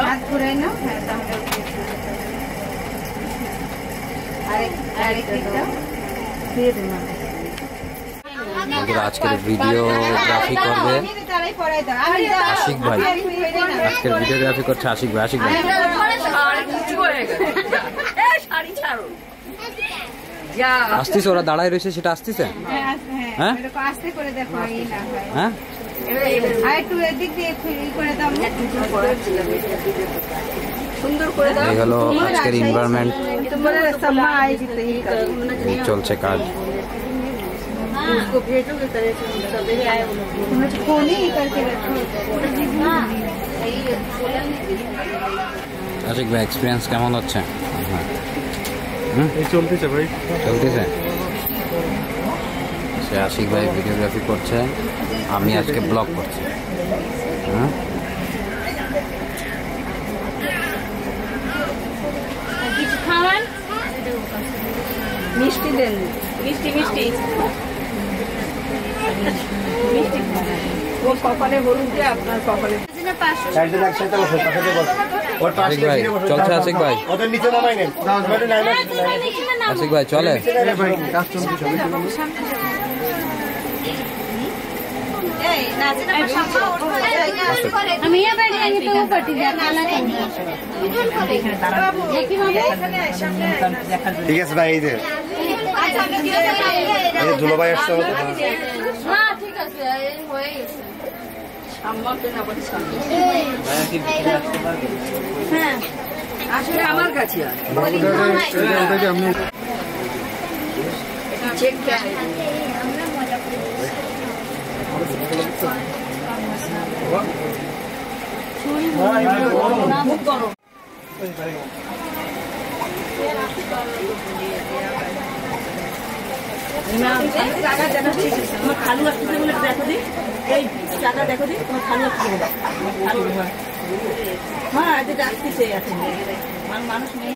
হাত ঘুরাই নাও হ্যাঁ তাহলে আরেক আরেক দিকটা দিয়ে দেবো আমাদের আজকের ভিডিওগ্রাফি করবে আশিক ভাই। আজকের ভিডিওগ্রাফি করছে আশিক ভাই। আশিক ভাই। আসতেছে ওরা দাঁড়ায় রয়েছে সেটা আসতেছে? হ্যাঁ আস্তে- হ্যাঁ? হ্যাঁ? এরকম আস্তে করে দেখো এই না হয় হ্যাঁ আর একটু এদিক দিয়ে একটু ই করে দাও সুন্দর করে দাও এই হলো আজকের এনভায়রনমেন্ট तुम्हारे सम्मा आएगी तो ही करो চলছে কাজ उसको भेजोगे तरह से सवेरे आए वो लोग तुम लोग फोन ही करके रखो আশিক ভাই এক্সপিরিয়েন্স কেমন হচ্ছে হ্যাঁ এই চলতেছে ভাই চলতেছে সে আশিক ভাই ভিডিওগ্রাফি করছে আমি আজকে ব্লগ করছি। হ্যাঁ? মিষ্টি দেন। মিষ্টি কপালে আপনার কপালে। আশিক ভাই চলছে আশিক ভাই। ওদের নিচে নামাই নেন। ওদের নাই আশিক ভাই চলে। ঠিক আছে ভাই এই যে। ধুলোভাই আসছে ঠিক আছে আমার কাছে খালু আসতেছে বলে দেখো দি এই চাকা দেখো দি তোমার খালু আসতেছে খালু হ্যাঁ আসতেছে এখন মানুষ নেই